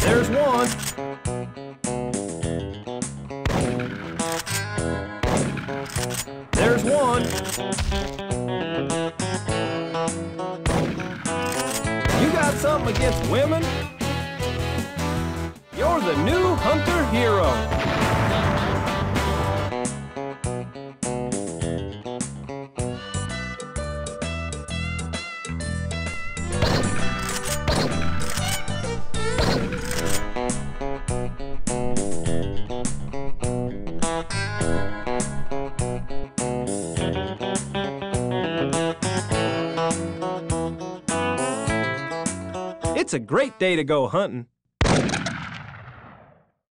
There's one. There's one. You got something against women? You're the new hunter hero. It's a great day to go hunting.